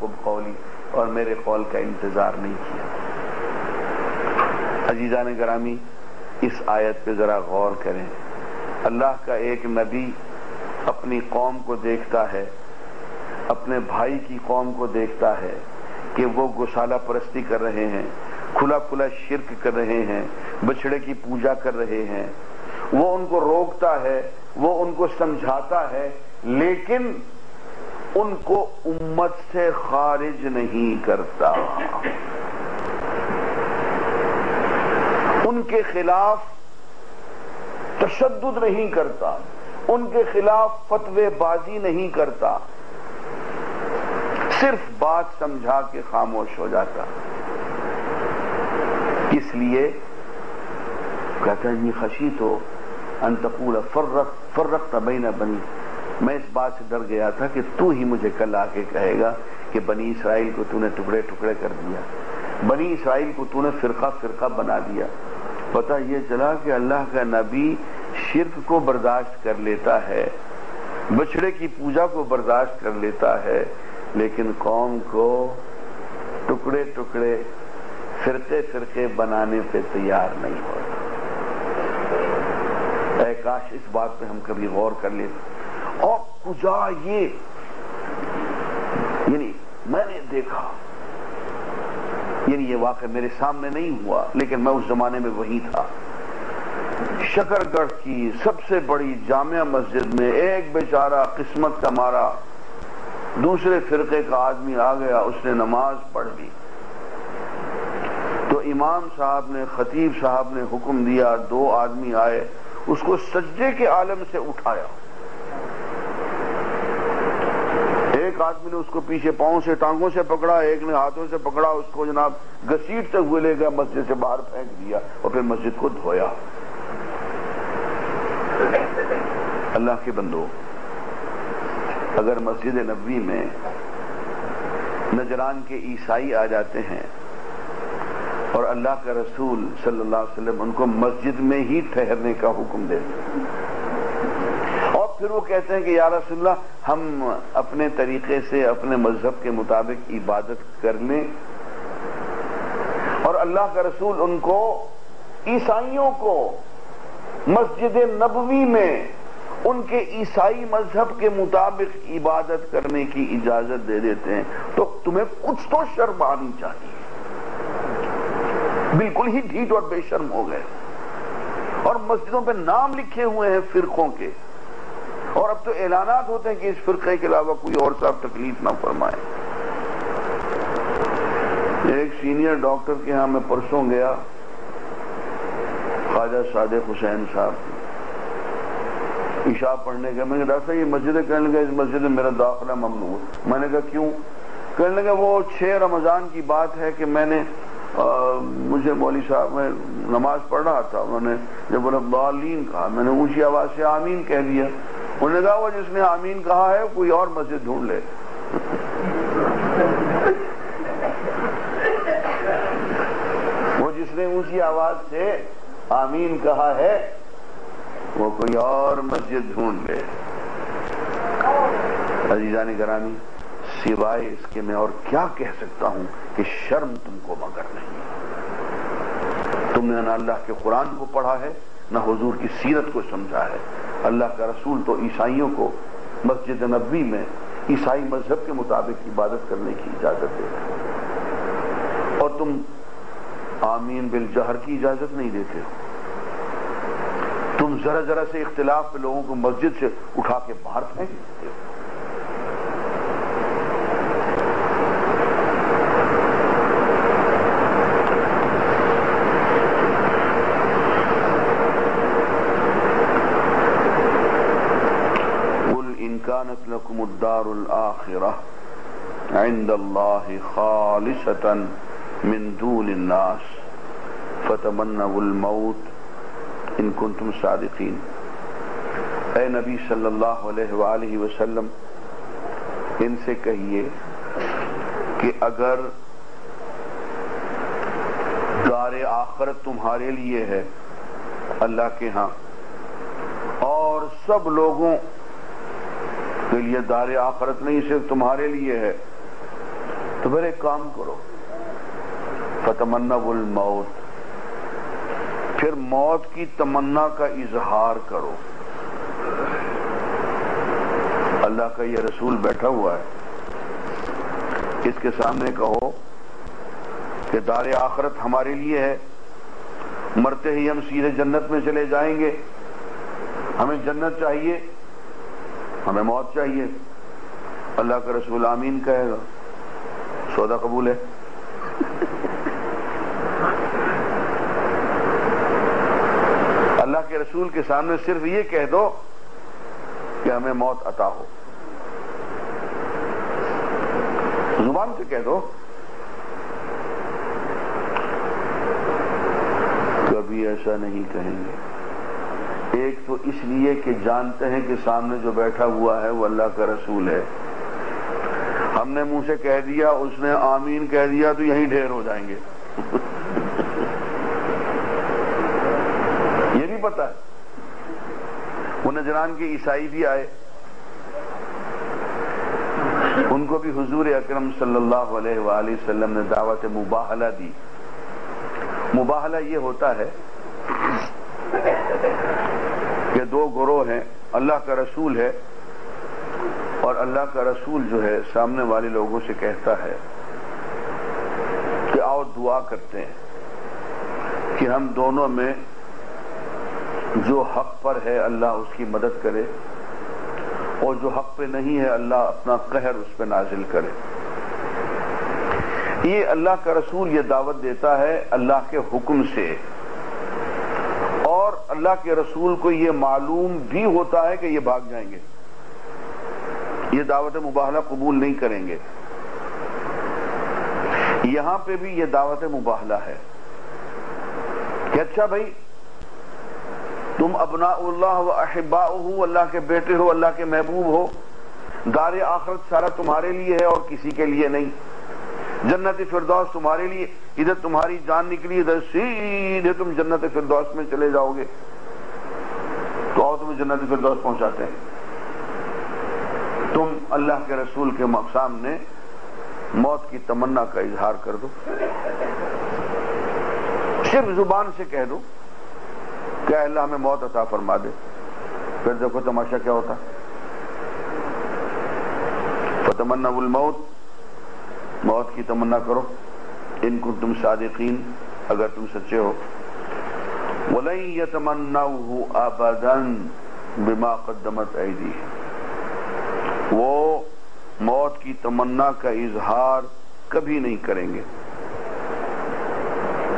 ترقب قولی اور میرے قول کا انتظار نہیں کیا۔ عزیزان گرامی، اس آیت پہ ذرا غور کریں۔ اللہ کا ایک نبی اپنی قوم کو دیکھتا ہے، اپنے بھائی کی قوم کو دیکھتا ہے کہ وہ گسالہ پرستی کر رہے ہیں، کھلا کھلا شرک کر رہے ہیں بچڑے کی پوجا کر رہے ہیں۔ وہ ان کو روکتا ہے، وہ ان کو سمجھاتا ہے، لیکن ان کو امت سے خارج نہیں کرتا۔ ان کے خلاف تشدد نہیں کرتا۔ ان کے خلاف فتوے بازی نہیں کرتا۔ صرف بات سمجھا کے خاموش ہو جاتا۔ اس لیے کہتا ہے خشی تو انتقول فرق فرق بین بنی میں اس بات سے ڈر گیا تھا کہ تو ہی مجھے کل آ کے کہے گا کہ بنی اسرائیل کو تو نے ٹکڑے ٹکڑے کر دیا۔ بنی اسرائیل کو تو نے فرقہ فرقہ بنا دیا۔ پتہ یہ چلا کہ اللہ کا نبی شرک کو برداشت کر لیتا ہے بچڑے کی پوجا کو برداشت کر لیتا ہے، لیکن قوم کو ٹکڑے ٹکڑے، فرقے فرقے بنانے پہ تیار نہیں ہوتا۔ اے کاش اس بات پہ ہم کبھی غور کر لیتے۔ اور کجا یہ؟ یعنی میں نے دیکھا یعنی یہ واقعہ میرے سامنے نہیں ہوا، لیکن میں اس زمانے میں وہی تھا۔ شکر گڑھ کی سب سے بڑی جامعہ مسجد میں ایک بیچارہ قسمت کا مارا، دوسرے فرقے کا آدمی آ گیا، اس نے نماز پڑھ لی۔ تو امام صاحب نے، خطیب صاحب نے حکم دیا، دو آدمی آئے، اس کو سجدے کے عالم سے اٹھایا۔ ایک آدمی نے اس کو پیچھے پاؤں سے، ٹانگوں سے پکڑا، ایک نے ہاتھوں سے پکڑا، اس کو جناب گسیٹتے ہوئے لے گیا، مسجد سے باہر پھینک دیا اور پھر مسجد کو دھویا۔ اللہ کے بندو، اگر مسجد نبوی میں نجران کے عیسائی آ جاتے ہیں اور اللہ کا رسول صلی اللہ علیہ وسلم ان کو مسجد میں ہی ٹھہرنے کا حکم دیتے ہیں پھر وہ کہتے ہیں کہ یا رسول اللہ، ہم اپنے طریقے سے، اپنے مذہب کے مطابق عبادت کر لیں۔ اور اللہ کا رسول ان کو، عیسائیوں کو، مسجد نبوی میں ان کے عیسائی مذہب کے مطابق عبادت کرنے کی اجازت دے دیتے ہیں۔ تو تمہیں کچھ تو شرم آنی چاہیے۔ بالکل ہی ڈھیٹ اور بے شرم ہو گئے۔ اور مسجدوں پہ نام لکھے ہوئے ہیں فرقوں کے۔ اور اب تو اعلانات ہوتے ہیں کہ اس فرقے کے علاوہ کوئی اور صاحب تکلیف نہ فرمائے۔ ایک سینئر ڈاکٹر کے ہاں میں پرسوں گیا، خواجہ صادق حسین صاحب۔ عشاء پڑھنے کا میں نے کہا، ڈاکٹر صاحب، یہ مسجد کہنے لگا اس مسجد میں میرا داخلہ ممنوع میں نے کہا، کیوں؟ کہنے لگا وہ چھ رمضان کی بات ہے کہ میں نے مجھے مولوی صاحب میں نماز پڑھ رہا تھا۔ انہوں نے جب انہوں بالین کہا، میں نے اونچی آواز سے آمین کہہ دیا۔ انہوں نے کہا وہ جس نے آمین کہا ہے کوئی اور مسجد ڈھونڈ لے۔ وہ جس نے اونچی آواز سے آمین کہا ہے وہ کوئی اور مسجد ڈھونڈ لے۔ عزیزان گرامی، سوائے اس کے میں اور کیا کہہ سکتا ہوں کہ شرم تم کو مگر نہیں۔ تم نے نہ اللہ کے قرآن کو پڑھا ہے، نہ حضور کی سیرت کو سمجھا ہے۔ اللہ کا رسول تو عیسائیوں کو مسجد نبوی میں عیسائی مذہب کے مطابق عبادت کرنے کی اجازت دیتے اور تم آمین بالجہر کی اجازت نہیں دیتے ہو۔ تم ذرا ذرا سے اختلاف پہ لوگوں کو مسجد سے اٹھا کے باہر پھینک دیتے ہو۔ لكم الدار الآخرة عند الله خالصة من دون الناس فتمنوا الموت ان کنتم صادقین اے نبی صلی اللہ علیہ وآلہ وسلم، ان سے کہیے کہ اگر دار آخرت تمہارے لیے ہے اللہ کے ہاں اور سب لوگوں کے لیے دار آخرت نہیں، صرف تمہارے لیے ہے۔ تو پھر ایک کام کرو۔ فتمنا الموت۔ پھر موت کی تمنا کا اظہار کرو۔ اللہ کا یہ رسول بیٹھا ہوا ہے۔ اس کے سامنے کہو کہ دار آخرت ہمارے لیے ہے۔ مرتے ہی ہم سیدھے جنت میں چلے جائیں گے۔ ہمیں جنت چاہیے۔ ہمیں موت چاہیے۔ اللہ کا رسول آمین کہے گا۔ سودا قبول ہے۔ اللہ کے رسول کے سامنے صرف یہ کہہ دو کہ ہمیں موت عطا ہو۔ زبان سے کہہ دو کبھی ایسا نہیں کہیں گے۔ ایک تو اس لیے کہ جانتے ہیں کہ سامنے جو بیٹھا ہوا ہے وہ اللہ کا رسول ہے۔ ہم نے منہ سے کہہ دیا، اس نے آمین کہہ دیا تو یہیں ڈھیر ہو جائیں گے۔ یہ نہیں پتا وہ نجران کے عیسائی بھی آئے۔ ان کو بھی حضور اکرم صلی اللہ علیہ وآلہ وسلم نے دعوت مباہلہ دی۔ مباہلہ یہ ہوتا ہے کہ دو گروہ ہیں، اللہ کا رسول ہے اور اللہ کا رسول جو ہے سامنے والے لوگوں سے کہتا ہے کہ آؤ دعا کرتے ہیں کہ ہم دونوں میں جو حق پر ہے اللہ اس کی مدد کرے اور جو حق پہ نہیں ہے اللہ اپنا قہر اس پہ نازل کرے۔ یہ اللہ کا رسول یہ دعوت دیتا ہے اللہ کے حکم سے۔ اللہ کے رسول کو یہ معلوم بھی ہوتا ہے کہ یہ بھاگ جائیں گے۔ یہ دعوت مباہلہ قبول نہیں کریں گے۔ یہاں پہ بھی یہ دعوت مباہلہ ہے۔ کہ اچھا بھائی، تم ابناء اللہ و احباء ہو اللہ کے بیٹے ہو، اللہ کے محبوب ہو، دار آخرت سارا تمہارے لیے ہے اور کسی کے لیے نہیں۔ جنت فردوس تمہارے لیے۔ ادھر تمہاری جان نکلی، ادھر سیدھے تم جنت فردوس میں چلے جاؤ گے۔ تو آؤ تمہیں جنت فردوس پہنچاتے ہیں۔ تم اللہ کے رسول کے سامنے موت کی تمنا کا اظہار کر دو۔ صرف زبان سے کہہ دو کہ اللہ ہمیں موت عطا فرما دے۔ پھر دیکھو تماشا کیا ہوتا۔ فتمنا الموت، موت کی تمنا کرو۔ ان کو تم صادقین، اگر تم سچے ہو۔ وَلَن يَتَمَنَّوْهُ أَبَدًا بِمَا قَدَّمَتْ أَيْدِيهِ وہ موت کی تمنا کا اظہار کبھی نہیں کریں گے۔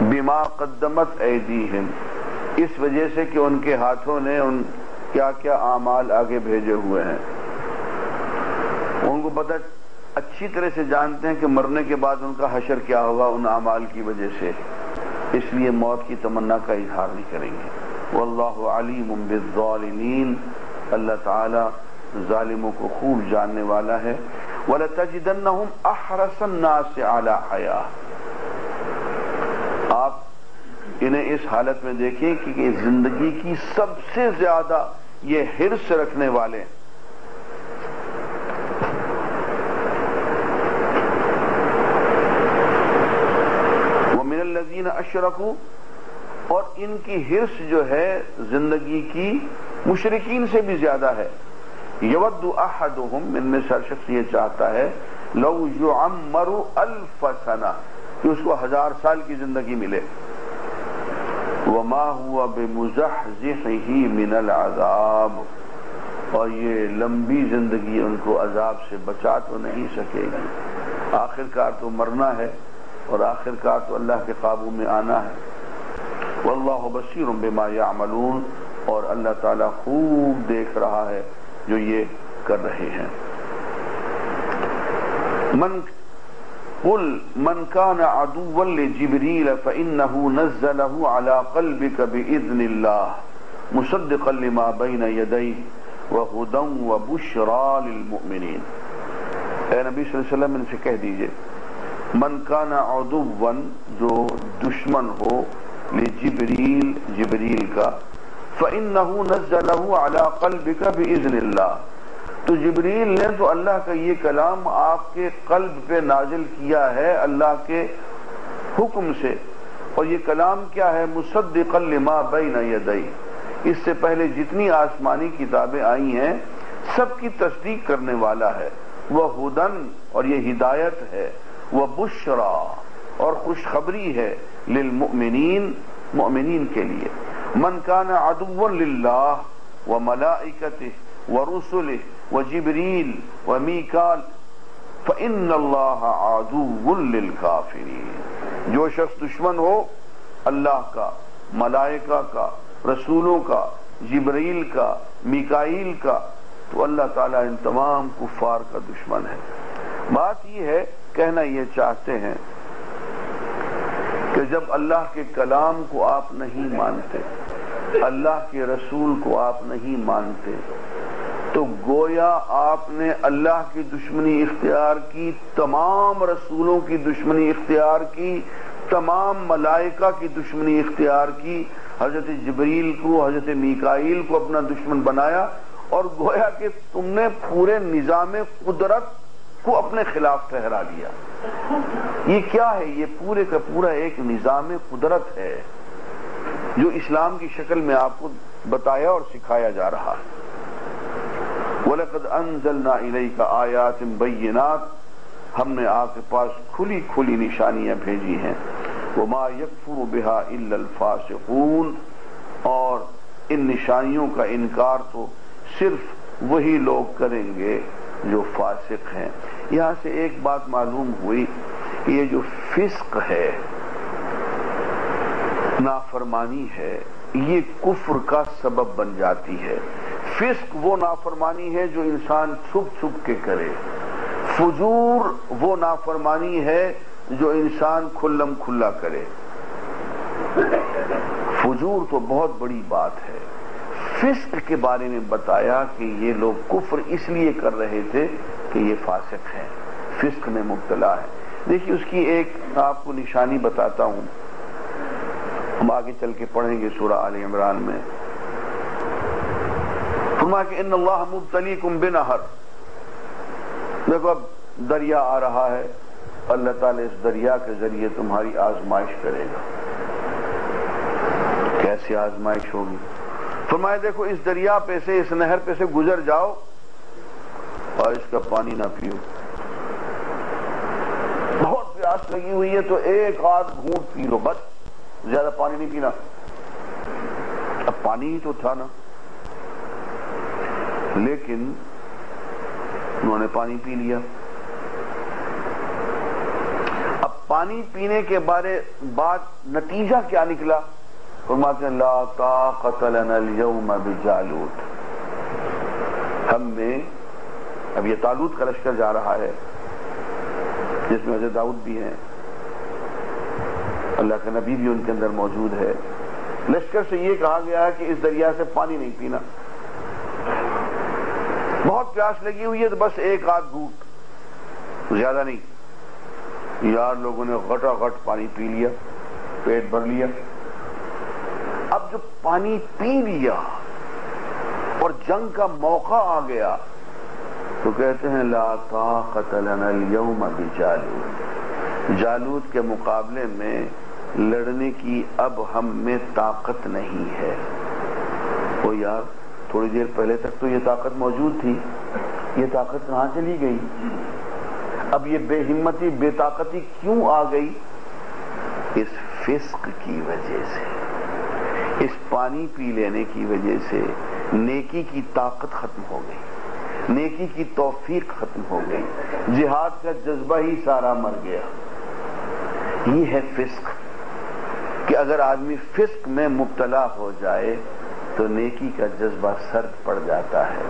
بما قدمت ایدیہم۔ اس وجہ سے کہ ان کے ہاتھوں نے ان کیا کیا اعمال آگے بھیجے ہوئے ہیں۔ ان کو پتہ اچھی طرح سے جانتے ہیں کہ مرنے کے بعد ان کا حشر کیا ہوگا ان اعمال کی وجہ سے۔ اس لیے موت کی تمنا کا اظہار نہیں کریں گے۔ واللہ علیم بالظالمین۔ اللہ تعالی ظالموں کو خوب جاننے والا ہے۔ وَلَتَجِدَنَّهُمْ أَحْرَسَ النَّاسِ عَلَى حَيَا آپ انہیں اس حالت میں دیکھیں کہ زندگی کی سب سے زیادہ یہ حرص رکھنے والے وَمِنَ الَّذِينَ أَشْرَكُوا اور ان کی حرص جو ہے زندگی کی مشرقین سے بھی زیادہ ہے۔ یود احدهم ان میں سر شخص یہ چاہتا ہے، لو یعمر الف سنہ، کہ اس کو ہزار سال کی زندگی ملے۔ وما هو بمزحزحه من العذاب۔ اور یہ لمبی زندگی ان کو عذاب سے بچا تو نہیں سکے گی۔ آخر کار تو مرنا ہے۔ اور آخر کار تو اللہ کے قابو میں آنا ہے۔ واللہ بصیر بما یعملون اور اللہ تعالی خوب دیکھ رہا ہے جو یہ کر رہے ہیں۔ من قل من كان عدوا لجبريل فإنه نزله على قلبك بإذن الله مصدقا لما بين يديه وهدى وبشرى للمؤمنين اے نبی صلی اللہ علیہ وسلم ان سے کہہ دیجیے من كان عدوا، جو دشمن ہو لجبریل جبریل کا، فَإِنَّهُ نَزَّلَهُ عَلَىٰ قَلْبِكَ بِإِذْنِ اللَّهِ۔ تو جبریل نے تو اللہ کا یہ کلام آپ کے قلب پہ نازل کیا ہے اللہ کے حکم سے۔ اور یہ کلام کیا ہے؟ مصدقا لما بین یدئی اس سے پہلے جتنی آسمانی کتابیں آئی ہیں، سب کی تصدیق کرنے والا ہے۔ وہ ہدن اور یہ ہدایت ہے۔ وہ بشرا اور خوشخبری ہے للمؤمنین، مؤمنین کے لیے۔ من کان عدو للہ و ملائکتہ و رسلہ و جبریل و میکال فإن اللہ عدو للکافرین۔ جو شخص دشمن ہو، اللہ کا، ملائکہ کا، رسولوں کا، جبریل کا، میکائیل کا، تو اللہ تعالیٰ ان تمام کفار کا دشمن ہے۔ بات یہ ہے کہنا یہ چاہتے ہیں کہ جب اللہ کے کلام کو آپ نہیں مانتے، اللہ کے رسول کو آپ نہیں مانتے، تو گویا آپ نے اللہ کی دشمنی اختیار کی، تمام رسولوں کی دشمنی اختیار کی، تمام ملائکہ کی دشمنی اختیار کی، حضرت جبریل کو، حضرت میکائیل کو اپنا دشمن بنایا، اور گویا کہ تم نے پورے نظام قدرت کو اپنے خلاف ٹھہرا لیا یہ کیا ہے؟ یہ پورے کا پورا ایک نظام قدرت ہے جو اسلام کی شکل میں آپ کو بتایا اور سکھایا جا رہا۔ وَلَقَدْ أَنزَلْنَا إِلَيْكَ آيَاتٍ بَيِّنَاتٍ۔ ہم نے آپ کے پاس کھلی کھلی نشانیاں بھیجی ہیں۔ وَمَا يَكْفُرُ بِهَا إِلَّا الْفَاسِقُونَ۔ اور ان نشانیوں کا انکار تو صرف وہی لوگ کریں گے۔ جو فاسق ہیں۔ یہاں سے ایک بات معلوم ہوئی کہ یہ جو فسق ہے، نافرمانی ہے، یہ کفر کا سبب بن جاتی ہے۔ فسق وہ نافرمانی ہے جو انسان چھپ چھپ کے کرے۔ فجور وہ نافرمانی ہے جو انسان کھلم کھلا کرے۔ فجور تو بہت بڑی بات ہے۔ فسق کے بارے میں بتایا کہ یہ لوگ کفر اس لیے کر رہے تھے کہ یہ فاسق ہے فسق میں مبتلا ہے دیکھیے، اس کی ایک آپ کو نشانی بتاتا ہوں۔ ہم آگے چل کے پڑھیں گے سورہ آل عمران میں۔ فرما کہ ان اللہ مبتلیکم بنہر۔ دیکھو، اب دریا آ رہا ہے۔ اللہ تعالی اس دریا کے ذریعے تمہاری آزمائش کرے گا۔ کیسی آزمائش ہوگی؟ فرمائے دیکھو، اس دریا پہ سے، اس نہر پہ سے گزر جاؤ اور اس کا پانی نہ پیو۔ بہت پیاس لگی ہوئی ہے تو ایک ہاتھ گھونٹ پی لو، بس۔ زیادہ پانی نہیں پینا۔ اب پانی ہی تو تھا نا۔ لیکن انہوں نے پانی پی لیا۔ اب پانی پینے کے بارے بعد نتیجہ کیا نکلا؟ فرماتے ہیں، لا طاقت لنا اليوم بجالوت. ہم میں اب یہ تالوت کا لشکر جا رہا ہے، جس میں حضرت داؤد بھی ہیں، اللہ کا نبی بھی ان کے اندر موجود ہے۔ لشکر سے یہ کہا گیا ہے کہ اس دریا سے پانی نہیں پینا۔ بہت پیاس لگی ہوئی ہے تو بس ایک آدھ گھوٹ زیادہ نہیں۔ یار لوگوں نے غٹا غٹ پانی پی لیا، پیٹ بھر لیا۔ جو پانی پی لیا اور جنگ کا موقع آ گیا، تو کہتے ہیں، لا طاقت لنا اليوم بجالوت جالوت کے مقابلے میں لڑنے کی اب ہم میں طاقت نہیں ہے۔ وہ یار، تھوڑی دیر پہلے تک تو یہ طاقت موجود تھی، یہ طاقت کہاں چلی گئی؟ اب یہ بے ہمتی، بے طاقتی کیوں آ گئی؟ اس فسق کی وجہ سے۔ اس پانی پی لینے کی وجہ سے نیکی کی طاقت ختم ہو گئی۔ نیکی کی توفیق ختم ہو گئی۔ جہاد کا جذبہ ہی سارا مر گیا۔ یہ ہے فسق۔ کہ اگر آدمی فسق میں مبتلا ہو جائے تو نیکی کا جذبہ سرد پڑ جاتا ہے،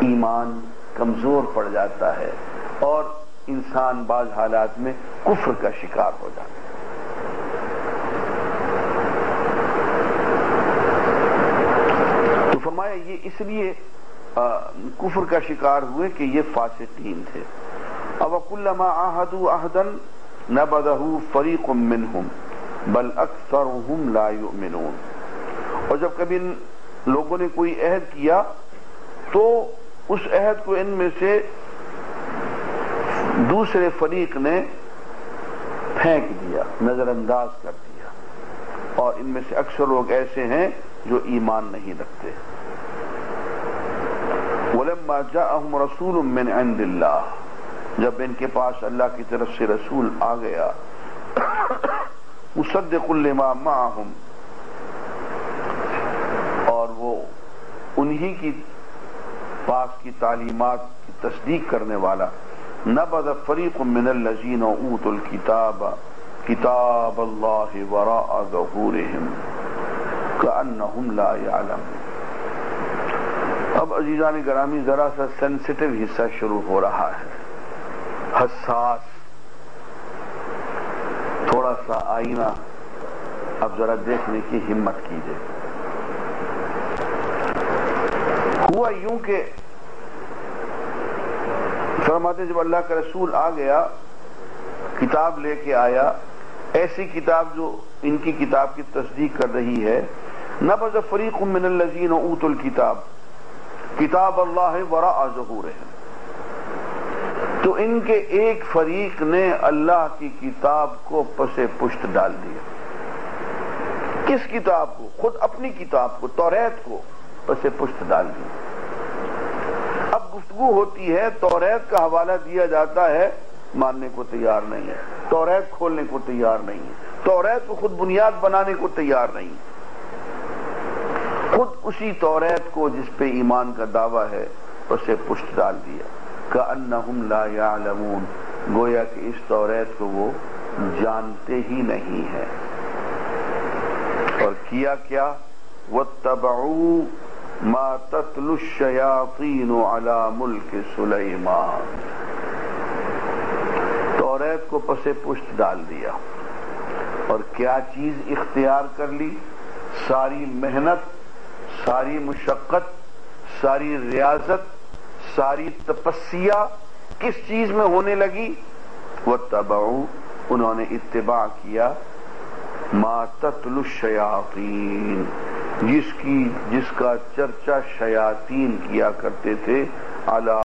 ایمان کمزور پڑ جاتا ہے اور انسان بعض حالات میں کفر کا شکار ہو جاتا ہے فرمایا یہ اس لیے کفر کا شکار ہوئے کہ یہ فاسقین تھے۔ اب کلما آہدو احدن نبدہ فریق منہم بل اکثرهم لا یؤمنون اور جب کبھی لوگوں نے کوئی عہد کیا، تو اس عہد کو ان میں سے دوسرے فریق نے پھینک دیا نظر انداز کر دیا۔ اور ان میں سے اکثر لوگ ایسے ہیں جو ایمان نہیں رکھتے۔ ولما جاءهم رسول من عند اللہ، جب ان کے پاس اللہ کی طرف سے رسول آ گیا، مصدق لما معهم، اور وہ انہی کی پاس کی تعلیمات کی تصدیق کرنے والا، نبذ فریق من الذین اوتوا الكتاب، کتاب اللہ وراء ظہورہم کأنہم لا يعلمون اب عزیزان گرامی، ذرا سا سینسٹیو حصہ شروع ہو رہا ہے۔ حساس، تھوڑا سا آئینہ۔ اب ذرا دیکھنے کی ہمت کیجیے۔ ہوا یوں کہ فرماتے جب اللہ کا رسول آ گیا، کتاب لے کے آیا، ایسی کتاب جو ان کی کتاب کی تصدیق کر رہی ہے، نبذ فریق من الذین اوتوا الکتاب۔ کتاب اللہ وراء ظہورہم تو ان کے ایک فریق نے اللہ کی کتاب کو پس پشت ڈال دیا۔ کس کتاب کو؟ خود اپنی کتاب کو توریت کو پس پشت ڈال دیا۔ اب گفتگو ہوتی ہے توریت کا حوالہ دیا جاتا ہے، ماننے کو تیار نہیں ہے۔ توریت کھولنے کو تیار نہیں ہے۔ توریت کو خود بنیاد بنانے کو تیار نہیں ہے۔ خود اسی توریت کو جس پہ ایمان کا دعویٰ ہے، اسے پشت ڈال دیا۔ کَأَنَّهُمْ لَا يَعْلَمُونَ گویا کہ اس توریت کو وہ جانتے ہی نہیں ہے اور کیا کیا؟ وَاتَّبَعُوا مَا تَتْلُ الشَّيَاطِينُ عَلَى مُلْكِ سُلَيْمَانِ۔ توریت کو پس پشت ڈال دیا۔ اور کیا چیز اختیار کر لی؟ ساری محنت ساری مشقت، ساری ریاضت، ساری تپسیا کس چیز میں ہونے لگی؟ وہ انہوں نے اتباع کیا۔ ما تتل الشیاطین جس کی، جس کا چرچا شیاطین کیا کرتے تھے علی